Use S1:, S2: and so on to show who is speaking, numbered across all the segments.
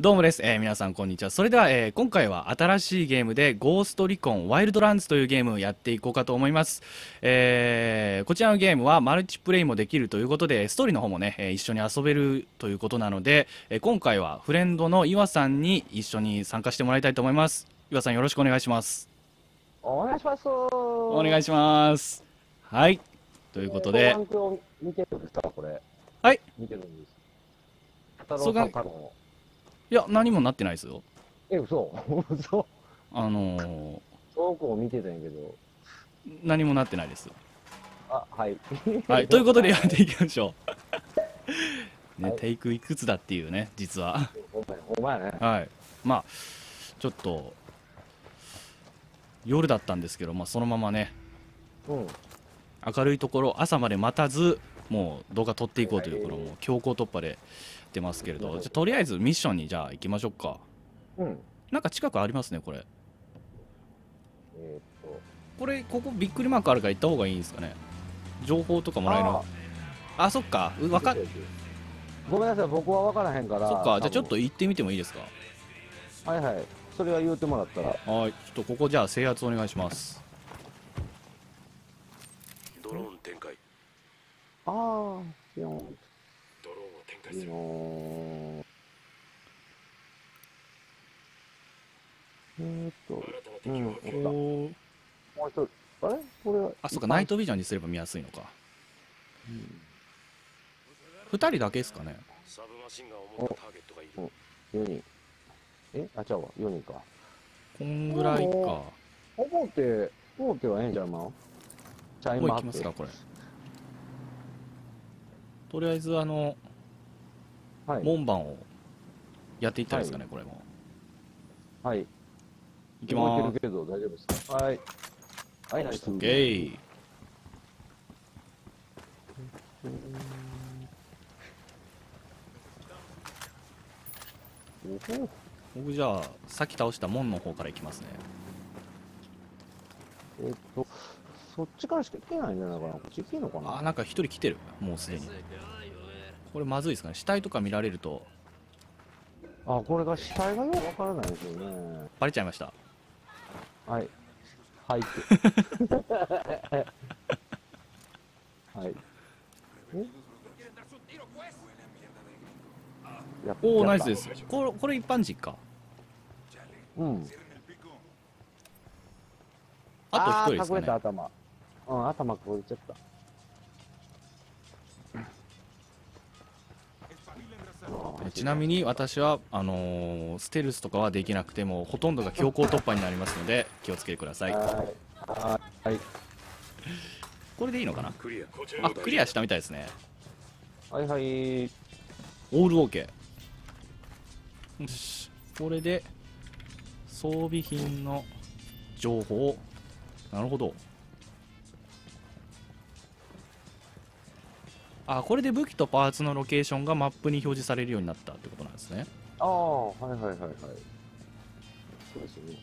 S1: どうもです、えー皆さんこんにちはそれでは、えー今回は新しいゲームでゴーストリコンワイルドランズというゲームをやっていこうかと思います、えーこちらのゲームはマルチプレイもできるということでストーリーの方もね、えー一緒に遊べるということなので、えー今回はフレンドの岩さんに一緒に参加してもらいたいと思います岩さんよろしくお願いします
S2: お願いします。お
S1: お願いしますはいということで
S2: ランクを見てるんですか、これ。
S1: はい。
S2: 見てるんです。太
S1: そうが
S2: 郎さんからの。
S1: いや何もなってないですよ
S2: え、嘘？嘘？
S1: あのー
S2: 遠くを見てたんやけど。
S1: 何もなってないです
S2: あ、はい。
S1: はい、ということでやっていきましょう。ね、
S2: はい
S1: テイクいくつだっていうね、実は。
S2: お前、お前ね。
S1: はい。まあ、ちょっと、夜だったんですけど、まあ、そのままね、
S2: うん。
S1: 明るいところ、朝まで待たず、もう動画撮っていこうというところも強行突破で出ますけれど、じゃあとりあえずミッションにじゃあ行きましょうか。
S2: うん。
S1: なんか近くありますね、これ。
S2: えーっと。
S1: これ、ここびっくりマークあるから行った方がいいんですかね。情報とかもらえるの？あ、そっか。うわかっ
S2: ごめんなさい、僕は分からへんから。
S1: そっか。じゃあちょっ
S2: 多
S1: と行ってみてもいいですか？
S2: 分。はいはい。それは言うてもらったら。
S1: はい、ちょっとここじゃあ制圧お願いします。
S3: ドローン展開
S2: ああ、ピヨン。
S3: ドローンを展開
S2: いい
S3: する
S2: のーえーっと、うん、おもう一人。あれ？これは？
S1: あ、そうか、ナイトビジョンにすれば見やすいのか。二人だけですかね。
S3: サブマシンガンを持ったターゲットがいる
S2: 4人。えあ、ちゃうわ。4人か。
S1: こんぐらいか。こ
S2: 思って、思ってはええんちゃうまちゃい
S1: こ
S2: ま
S1: 行きますか、これ。とりあえず、あの、
S2: はい。
S1: 門番をやっていったらいいですかね、これも。
S2: はい。
S1: いきまーす。
S2: 動いてるけど大丈夫ですか？はい。はい、ナイス。
S1: オッケー。僕じゃあ、さっき倒した門の方から行きますね。
S2: えっと、そっちからしか行けないんじゃないかな。こっち行けんのか
S1: あ、
S2: な
S1: なんか一人来てる。もうすでに。これまずいですかね。死体とか見られると、
S2: あ、これが死体がよくわからないですよね。
S1: バレちゃいました。
S2: はい。はい。はい。
S1: おお、ナイスです。これ、これ一般人か。
S2: うん。
S1: あと一人ですかね。
S2: 頭。うん、頭隠れちゃった。
S1: ちなみに私はあのーステルスとかはできなくてもほとんどが強行突破になりますので気をつけてください
S2: はい。はい。はい。
S1: これでいいのかな？
S3: クリア
S1: あクリアしたみたいですね
S2: はいはい。
S1: オールオーケーよしこれで装備品の情報なるほどあこれで武器とパーツのロケーションがマップに表示されるようになったってことなんですね
S2: ああ、はいはいはいはい。そうですね。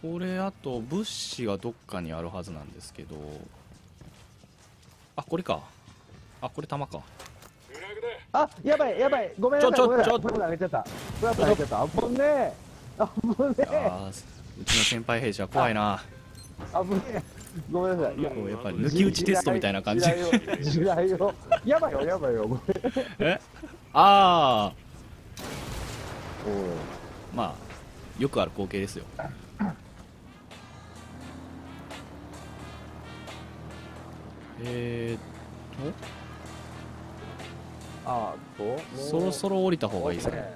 S1: これあと物資がどっかにあるはずなんですけどあこれかあこれ弾か
S2: あ、やばいやばい。ごめんなさい。
S1: ちょちょちょ
S2: った。フラグ投げちゃった。あぶねえ。あぶねえ。
S1: うちの先輩兵士は怖いな
S2: あぶねえ。ごめんなさい。いや
S1: やっぱり抜き打ちテストみたいな感じ
S2: 地雷を。やばいよやばいよ。ごめん。
S1: え？ああ
S2: お
S1: まあよくある光景ですよえーっ
S2: あと、もう
S1: とそろそろ降りた方がいいですね。
S2: ね。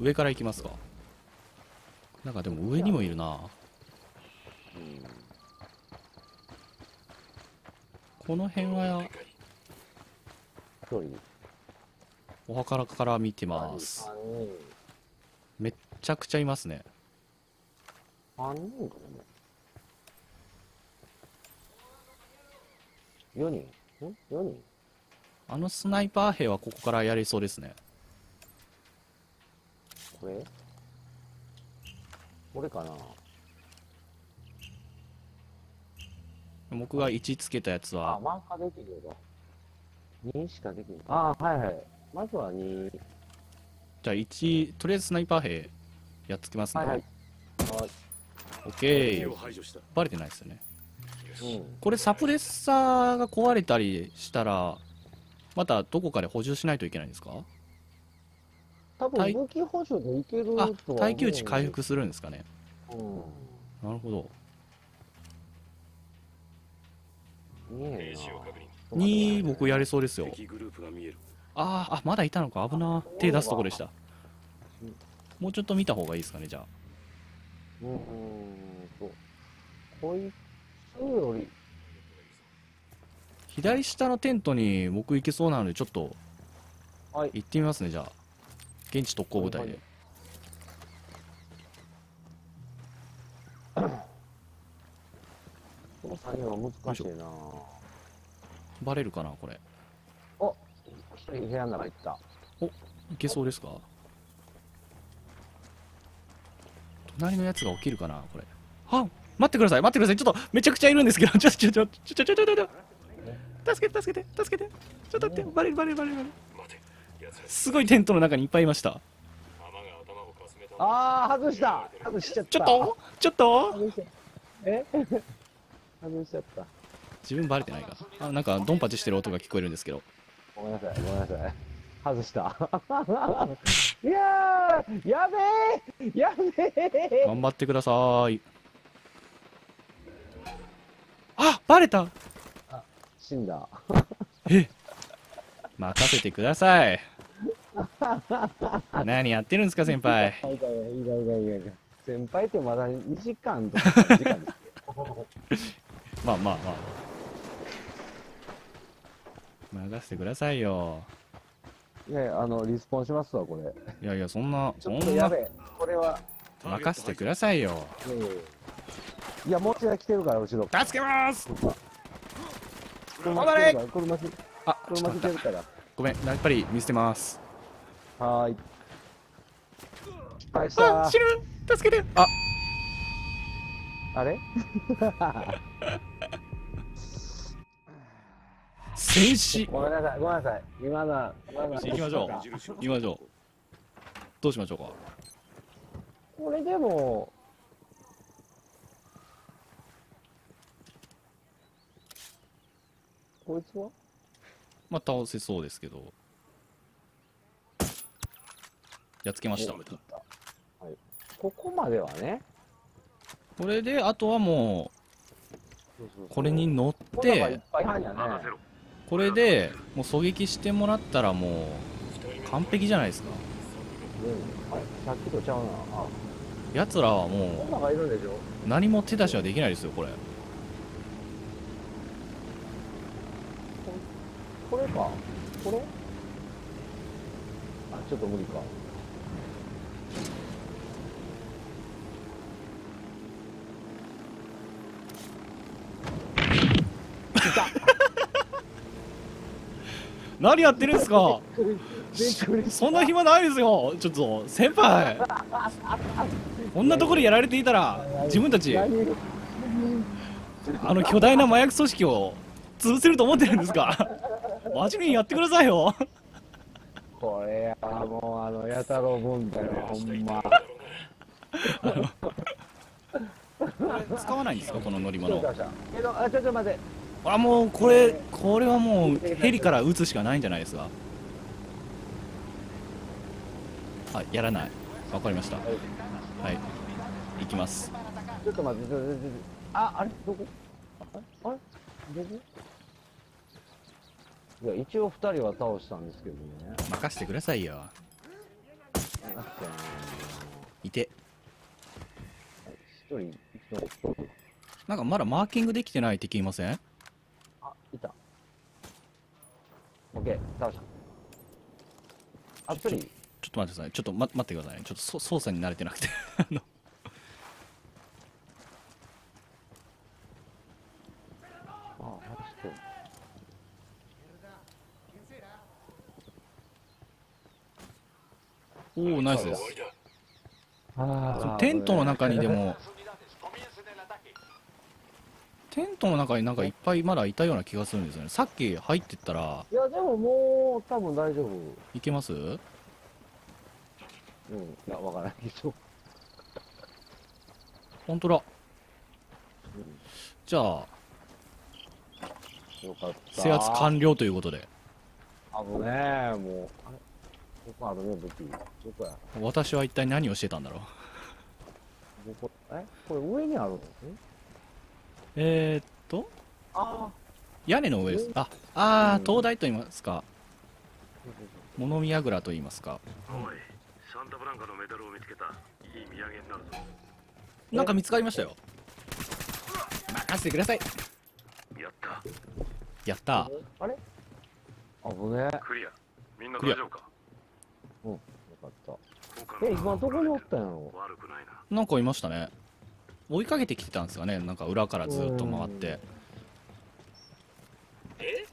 S1: 上から行きますかなんかでも上にもいるな
S2: うん。
S1: この辺は。お墓から見てます。めっちゃくちゃいますね
S2: 三人かな。四人？ん？四人？
S1: あのスナイパー兵はここからやりそうですね
S2: これ？これかな
S1: 僕が1つけたやつ
S2: あ、
S1: は
S2: マーカーできるよ。2しかできない。あ、はいはい。まずは2。
S1: じゃあ1とりあえずスナイパー兵やっつけますね、
S2: はいはい。はい。
S1: オッケー
S3: 排除した
S1: バレてないですよね
S2: うん。
S1: これサプレッサーが壊れたりしたらまたどこかで補充しないといけないんですか？
S2: 多
S1: 耐
S2: 分武器補助でいけるとは
S1: 耐久値回復するんですかね
S2: うん。
S1: なるほど
S2: 見え
S3: 兵士を確認
S1: 2僕やれそうですよ。
S3: 敵グループが見える。
S1: あーあまだいたのか。危な。手出すとこでした。
S2: うん
S1: もうちょっと見た方がいいですかねじゃあ。
S2: うんうんと。こいつより、
S1: 左下のテントに僕行けそうなのでちょっと
S2: はい。
S1: 行ってみますねじゃあ。現地特攻部隊で、
S2: この作業は難しいな
S1: バレるかなこれ
S2: お一人部屋の中行った。
S1: いけそうですか？隣のやつが起きるかなこれは待ってください待ってくださいちょっとめちゃくちゃいるんですけど ちょちょちょちょちょちょちょちょ助けて助けて助けてちょっと待ってバレるバレるバレるすごいテントの中にいっぱいいました
S2: あー、外した外しちゃった。
S1: ちょっとちょっと。
S2: え外しちゃった。
S1: 自分バレてないかあなんかドンパチしてる音が聞こえるんですけど
S2: ごめんなさい、ごめんなさい。外した。いやー、やべえやべえ
S1: 頑張ってくださいあバレた
S2: 死んだ。
S1: え任せてください何やってるんですか先輩
S2: いやいやいやいやいやいや先輩ってまだ2時間とか3時間ですよ。
S1: まあまあまあ。任せてくださいよ。
S2: いやいや、あの、リスポンしますわ、これ。
S1: いやいやそんな
S2: ちょ
S1: そんな
S2: っとやべえ。これは、
S1: 任せてくださいよ。
S2: いやもう一台来てるから、後ろ。
S1: 助けます。
S2: 車
S1: 頑張れ。
S2: 来てるから、車来
S1: あ
S2: 車来てるから。
S1: ごめんやっぱり見捨てます。
S2: はーい。失敗した
S1: あ死ぬ。助けて。あ。
S2: あれ？
S1: 戦士
S2: ごめんなさい、ごめんなさい。今のは、
S1: 行きましょう。行きましょう。どうしましょうか？
S2: これでも、こいつは？
S1: まあ倒せそうですけど。やっつけました。
S2: はい。ここまではね。
S1: これであとはもうこれに乗って。
S2: っぱい入んやね。
S1: これでもう狙撃してもらったらもう完璧じゃないですか。
S2: さっきとちゃうな。あ、
S1: 奴らはも
S2: なのがいるんでしょ？
S1: う何も手出しはできないですよこれ。
S2: これか。これ？あ、ちょっと無理か。
S1: 何やってるんです。かそんな暇ないですよ。ちょっと先輩。こんなところやられていたら自分たち
S2: 何
S1: あの巨大な麻薬組織を潰せると思ってるんですか？真面目にやってくださいよ。
S2: これや、もうあの、やたろう文化よ、ほんま。
S1: 使わないんですか？この乗り物。
S2: ちょっと待って。
S1: あもうこれこれはもうヘリから撃つしかないんじゃないですか？あやらない。わかりました。はい。行きます。
S2: ちょっと待って、ちょっと待って。あ、あれ？どこ？ああれ？どこ？いや、一応二人は倒したんですけどね。
S1: 任せてくださいよ。いて。
S2: に。一人、一人。
S1: なんかまだマーキングできてない敵いません
S2: あ、いた。オッケー、倒した。あ、一人？
S1: ちょっと待ってください。ちょっと、ま、待ってくださいね。ちょっとそ操作に慣れてなくて。おおナイスです。テントの中にでも。テントの中になんかいっぱいまだいたような気がするんですよね。さっき入ってったら。
S2: いももこ多分大丈夫。
S1: いけます？
S2: うん。いや、わからないけど。
S1: 本当だ
S2: うん
S1: じゃあ
S2: よかった。
S1: 制圧完了ということで
S2: あのね、もう。あれどこあるね、武器。どこや？
S1: 私は一体何をしてたんだろう？
S2: どこ？え？これ上にあるの？
S1: えー、っと
S2: あ
S1: 屋根の上です。ああ
S2: うん。
S1: ー灯台と言いますか。物見櫓と言いますか。
S3: おいサンタブランカのメダルを見つけた。いい土産になるぞ。
S1: なんか見つかりましたよ。任せてください。
S3: やった。
S1: やった。ー
S2: あれ？あぶね
S3: クリア。みんな
S1: クリア。
S3: 大丈夫か？
S2: よかった。
S3: 他
S2: え、今どこにおったんやろ？
S3: 悪くないな。
S1: なんかいましたね。追いかけてきてたんですかね。なんか裏からずっと回って
S3: え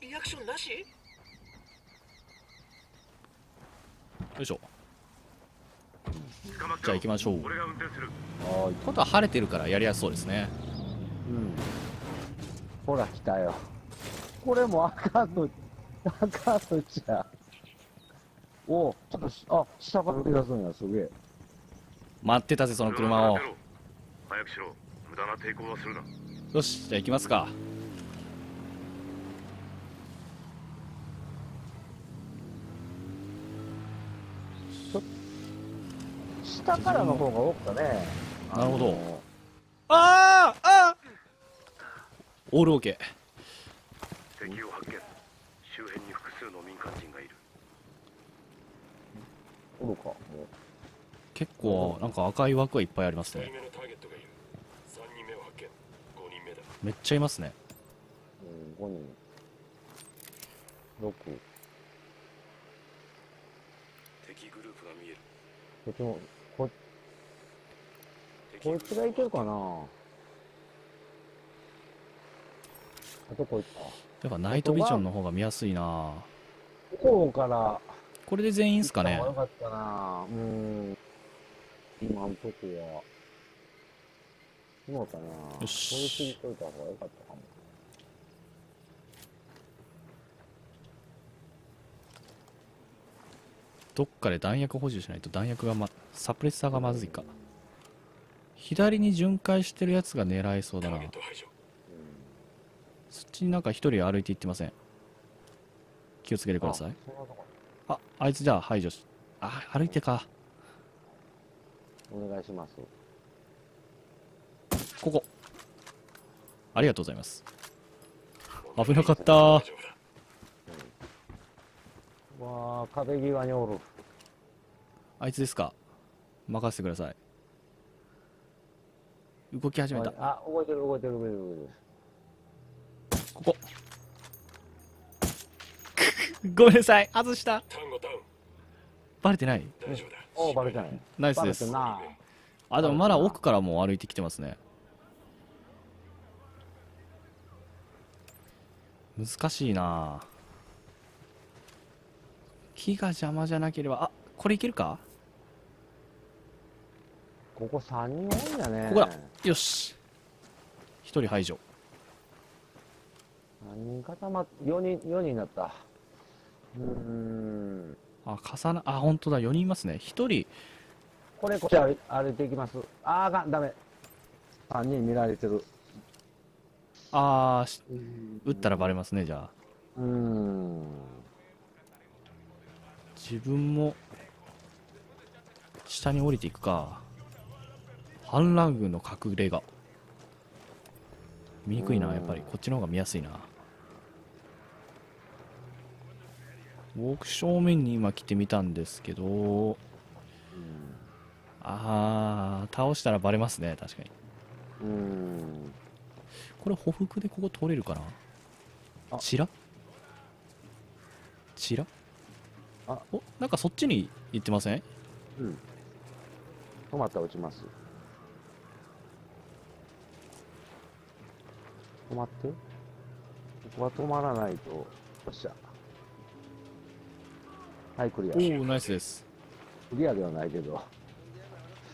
S3: リアクションなし？
S1: よいしょ。
S3: 捕まってろ。
S1: じゃあ行きましょう。
S2: ああ、
S1: 今度は晴れてるからやりやすそうですね。
S2: うん。ほら、来たよ。これもあかんの、あかんのじゃ。おちょっとし、あ、下から出出すんや、すげえ。
S1: 待ってたぜその車を。
S3: 早くしろ。無駄な抵抗はするな。
S1: よしじゃあ行きますか
S2: 下からの方が多かったね。
S1: なるほど。
S2: あ
S1: ー。あオールオーケー。
S3: 敵を発見。周辺に複数の民間人がいる。
S2: おるか、も
S1: 結構なんか赤い枠がいっぱいあります
S3: 2人
S1: ね
S3: 目のターゲットがいる。3人目を発見。5人目だ。
S1: めっちゃいますね。
S2: う。うん、5人。6。
S3: 敵グループが見える。
S2: こっちも、こ、いつがいけるかな？あとこいつか。
S1: やっぱナイトビジョンの方が見やすいな
S2: こうから、
S1: これで全員っすかね？
S2: よかったなうん。今んとこは。今かな
S1: よし
S2: これ聞いといた方がよかったかも。
S1: どっかで弾薬補充しないと弾薬がまサプレッサーがまずいか左に巡回してるやつが狙えそう
S3: タ
S1: だなそっちになんか一人歩いていってません？気をつけてください。
S2: あ
S1: ああいつじゃあ排除しあ歩いてか。
S2: お願いします。
S1: ここ。ありがとうございます。危なかった。
S2: わあ、壁際におる。
S1: あいつですか？任せてください動き始めた。
S2: あ、動いてる動いてる動いてる動いてる。
S1: ここ。ごめんなさい。外した。バレてない？
S3: 大丈夫だ。
S2: おお、バレてない。
S1: ナイスです。
S2: な。
S1: あでもまだ奥からもう歩いてきてますね。難しいな。木が邪魔じゃなければ。あこれいけるか？
S2: ここ3人多いんだね。
S1: ここだよし1人排除
S2: 3人固まっ、4人、4人になった。うーん。
S1: あ重なあ本当だ4人いますね1人
S2: これ、こっち歩いていきます。あーあかん、ダメ。3人見られてる。
S1: あーし撃ったらバレますねじゃあ
S2: うーん。
S1: 自分も下に降りていくか反乱軍の隠れ家。見にくいな
S2: うん
S1: やっぱり。こっちの方が見やすいな。僕正面に今来てみたんですけどあー倒したらバレますね確かに。
S2: うーん。
S1: これ歩幅でここ通れるかな？
S2: あ。
S1: チラ？チラ？
S2: あ。
S1: おなんかそっちに行ってません？
S2: うん。止まったら撃ちます。止まって？ここは止まらないと。よっしゃ。はい、クリア。
S1: おおナイスです
S2: クリアではないけど。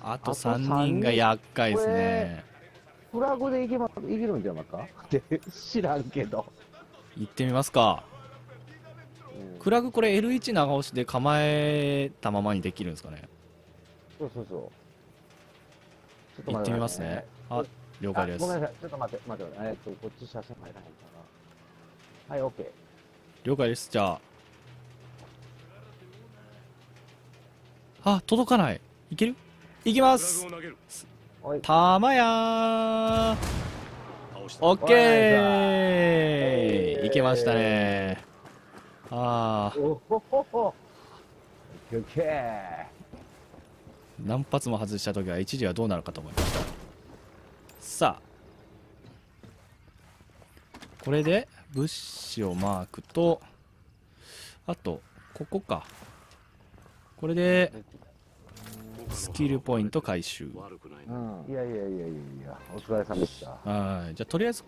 S1: あと
S2: あと三
S1: 3人が厄介です
S2: こ
S1: ね
S2: フラグでいけま、いけるんじゃないか？って知らんけど。
S1: 行ってみますか
S2: うん。
S1: フラグこれ L1 長押しで構えたままにできるんですかね
S2: そうそうそう。ちょっと
S1: 行ってみますね。あ了解です。
S2: あごめんなさい。ちょっと待って、待って。えっと、こっち車線入らへんかな。はい、オッケ
S1: 了解です。じゃあ。あ届かない。いける？いきます。たまやオッケー。い。けましたね。ああ。何発も外した時は一時はどうなるかと思いましたさあ。これで物資をマークとあとここか。これでスキルポイント回収。
S3: いな
S2: うん。いやいやいやいやいや、お疲れ様でした。
S1: はい。じゃあとりあえず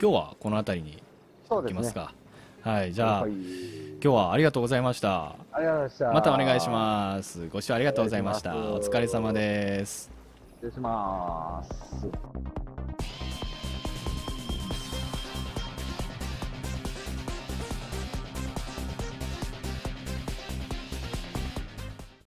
S1: 今日はこの辺りに。行きますか。はい。じゃあ
S2: はい。
S1: 今日はありがとうございました。
S2: ありがとうございました。
S1: またお願いします。ご視聴ありがとうございました。お疲れ様です。
S2: 失礼します。